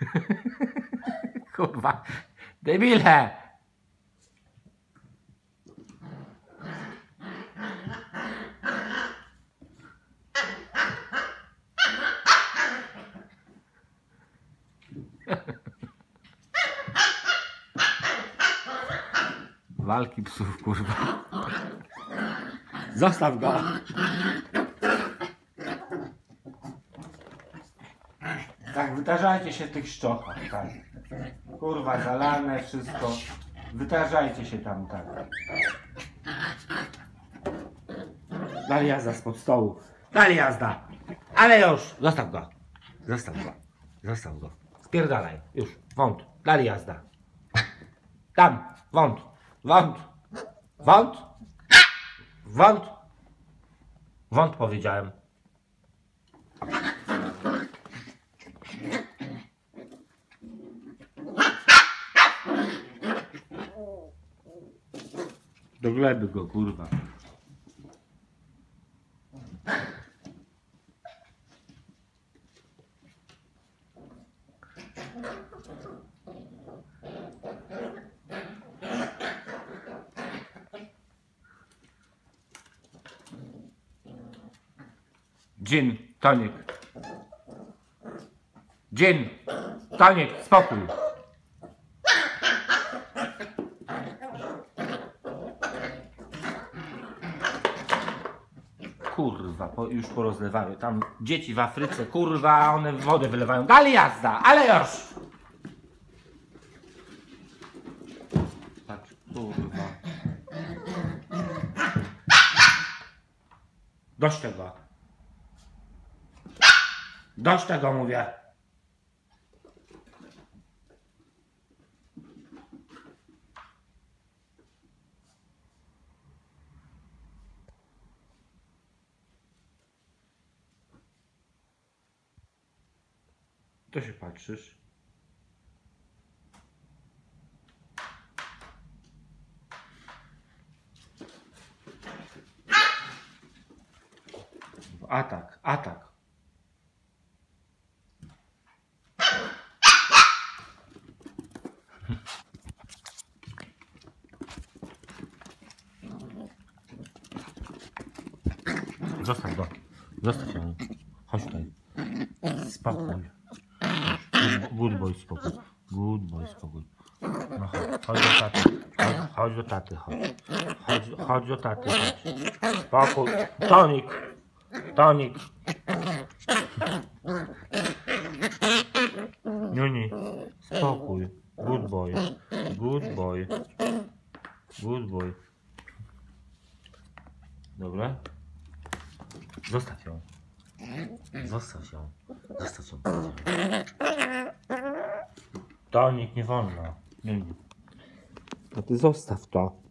Kurwa. Debile! Walki psów, kurwa. Zostaw go. Tak, wytarzajcie się w tych szczochach, tak. Kurwa, zalane, wszystko. Wytarzajcie się tam, tak. Dali jazda spod stołu. Dali jazda. Ale już, zostaw go. Zostaw go. Zostaw go. Spierdalaj, już, wąt. Dali jazda. Tam, wąt. Wąt. Wąt. Wąt. Wąt powiedziałem. Do gleby go, kurwa. Gin, tonik. Gin, tonik, spokój. Kurwa, po, już porozlewały. Tam dzieci w Afryce, kurwa, one wodę wylewają. Dali jazda, ale już! Patrz, kurwa. Dość tego. Dość tego, mówię. To się patrzysz. Atak, atak. Zostaw go. Zostaw ją. Chodź tutaj. Spokój. Good- boy spokój. Good boy spokój. No chodź, chodź do taty. Chodź, chodź do taty, chodź. Chodź, chodź do taty, chodź. Spokój. Tonik. Tonik. Niuni. Spokój. Good boy. Good boy. Good boy. Dobra? Zostaw ją. Zostaw ją. Zostaw ją. To nikt nie wolno. Nie. A ty zostaw to.